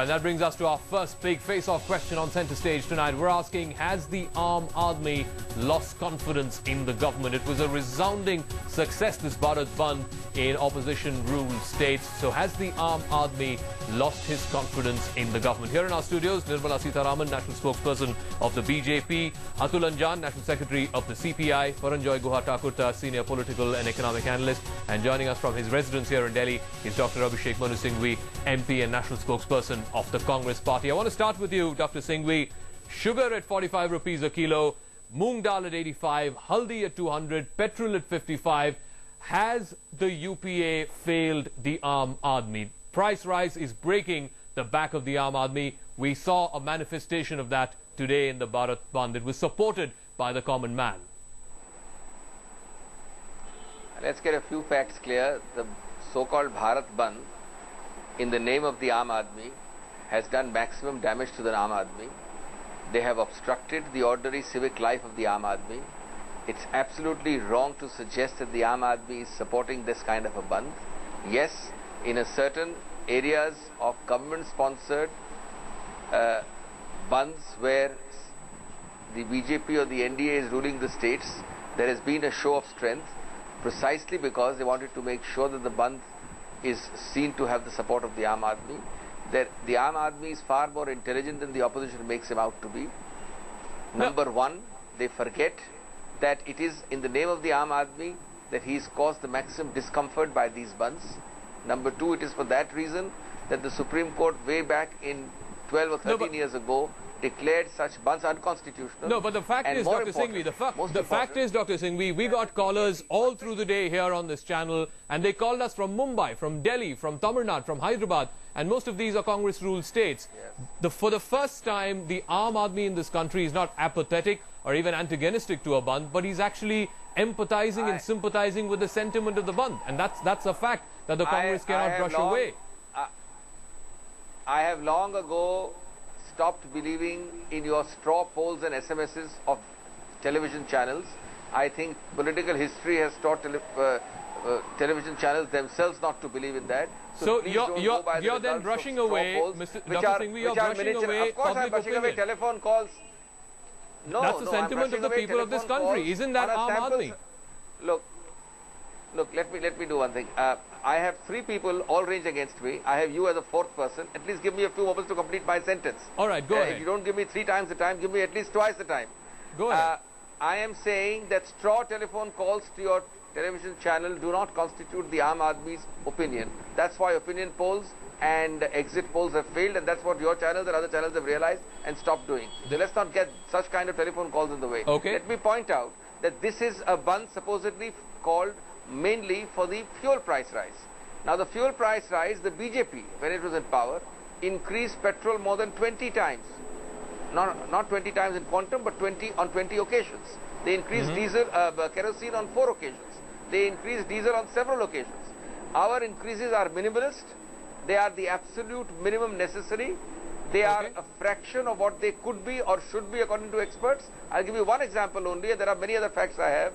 right, that brings us to our first big face-off question on centre stage tonight. We're asking, has the Aam Aadmi lost confidence in the government? It was a resounding success, this Bharat Bandh in opposition-ruled states. So has the Aam Aadmi lost his confidence in the government? Here in our studios, Nirmala Sitharaman, national spokesperson of the BJP, Atul Anjan, national secretary of the CPI, Paranjoy Guha Thakurta, senior political and economic analyst, and joining us from his residence here in Delhi is Dr. Abhishek Manu Singhvi, MP and national spokesperson of the Congress party. I want to start with you, Dr. Singhvi. Sugar at 45 rupees a kilo, moong dal at 85, haldi at 200, petrol at 55. Has the UPA failed the Aam Aadmi? Price rise is breaking the back of the Aam Aadmi. We saw a manifestation of that today in the Bharat Bandh. It was supported by the common man. Let's get a few facts clear. The so-called Bharat Bandh, in the name of the Aam Aadmi, has done maximum damage to the Aam Aadmi. They have obstructed the ordinary civic life of the Aam Aadmi. It's absolutely wrong to suggest that the Aam Aadmi is supporting this kind of a bandh. Yes, in a certain areas of government-sponsored uh, bandhs where the BJP or the NDA is ruling the states, there has been a show of strength precisely because they wanted to make sure that the bandh is seen to have the support of the Aam Aadmi. That the Aam Aadmi is far more intelligent than the opposition makes him out to be. Number one, they forget that it is in the name of the Aam Aadmi that he has caused the maximum discomfort by these bandhs. Number two, it is for that reason that the Supreme Court way back in 12 or 13 No, years ago declared such bandhs unconstitutional. No, but the fact is, Dr. Singhvi, the, fa- the fact is, Dr. Singhvi, we got callers all through the day here on this channel, and they called us from Mumbai, from Delhi, from Tamil Nadu, from Hyderabad, and most of these are Congress-ruled states. The, for the first time, the Aam Aadmi in this country is not apathetic or even antagonistic to a Bandh, but he's actually empathizing I- and sympathizing with the sentiment of the Bandh, and that's that's a fact that the Congress I cannot have brush long- away. I- I have long ago stopped believing in your straw polls and SMSs of television channels. I think political history has taught tele uh, uh, television channels themselves not to believe in that. So please you're- you're- go by the you're then brushing away, polls, Mr. which Dr. are- Singhvi, you're brushing away Of course, I'm brushing away telephone calls. No, That's the no, I'm sentiment of the people of this country. Isn't that Aam Aadmi? Look, look. Let me let me do one thing. Uh, I have three people all ranged against me. I have you as a fourth person. At least give me a few moments to complete my sentence. All right, go Uh, ahead. If you don't give me three times the time, give me at least twice the time. Go ahead. Uh, I am saying that straw telephone calls to your television channel do not constitute the Aam Aadmi's opinion. That's why opinion polls and exit polls have failed and that's what your channels and other channels have realized and stopped doing. So let's not get such kind of telephone calls in the way. Okay. Let me point out that this is a bandh supposedly called mainly for the fuel price rise. Now the fuel price rise, the BJP, when it was in power, increased petrol more than 20 times not, not 20 times in quantum, but 20 on 20 occasions. They increased diesel, uh, kerosene on four occasions. They increased diesel on several occasions. Our increases are minimalist. They are the absolute minimum necessary. They are a fraction of what they could be or should be according to experts. I'll give you one example only. There are many other facts I have.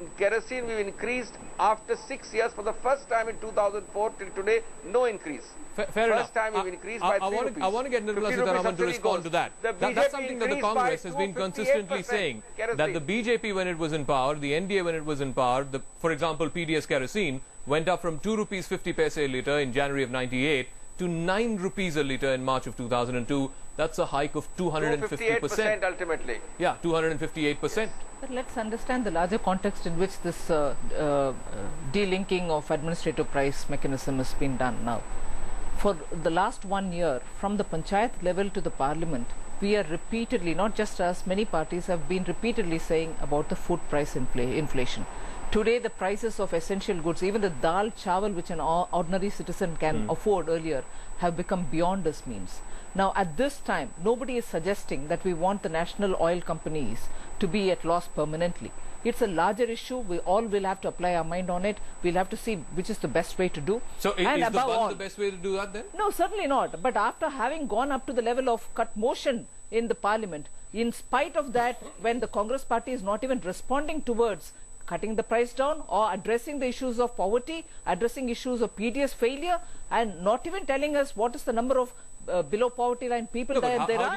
In kerosene, we've increased after six years for the first time in 2004 till today, no increase. Fa- Fair First enough. time we've increased I, by I want rupees. to, I want to get Nirmala 50 rupees Sitharaman to respond goes. to that. That- That's something that the Congress has been consistently saying. That the. BJP, when it was in power, the NDA, when it was in power, the, for example, PDS kerosene went up from 2 rupees 50 paise a litre in January of 98 to 9 rupees a litre in March of 2002. That's a hike of 250%. 258% ultimately. Yeah, 258%. But let's understand the larger context in which this uh, uh, uh, delinking of administrative price mechanism has been done now. For the last one year, from the panchayat level to the parliament, we are repeatedly, not just us, many parties have been repeatedly saying about the food price infl- inflation. Today, the prices of essential goods, even the dal chawal, which an ordinary citizen can hmm. afford earlier, have become beyond his means. Now, at this time, nobody is suggesting that we want the national oil companies to be at loss permanently. It's a larger issue. We all will have to apply our mind on it. We'll have to see which is the best way to do. So and is the above bandh all, the best way to do that then? no, certainly not. But after having gone up to the level of cut motion in the parliament, in spite of that, when the Congress party is not even responding towards cutting the price down or addressing the issues of poverty, addressing issues of PDS failure, and not even telling us what is the number of uh, below poverty line people No, there, there are